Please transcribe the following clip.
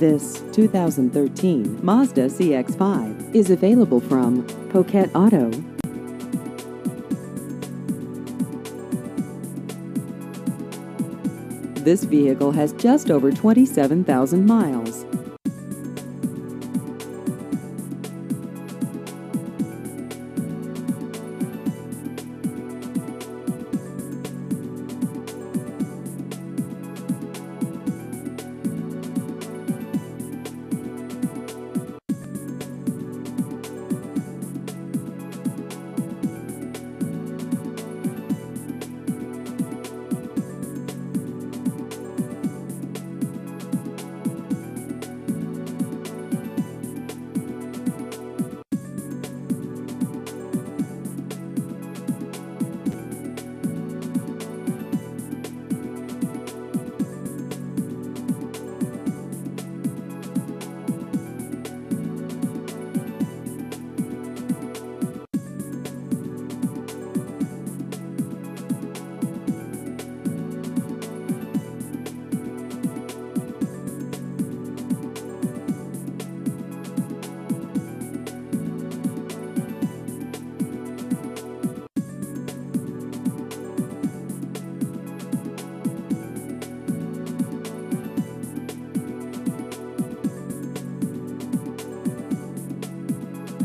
This 2013 Mazda CX-5 is available from Poquet Auto. This vehicle has just over 27,000 miles.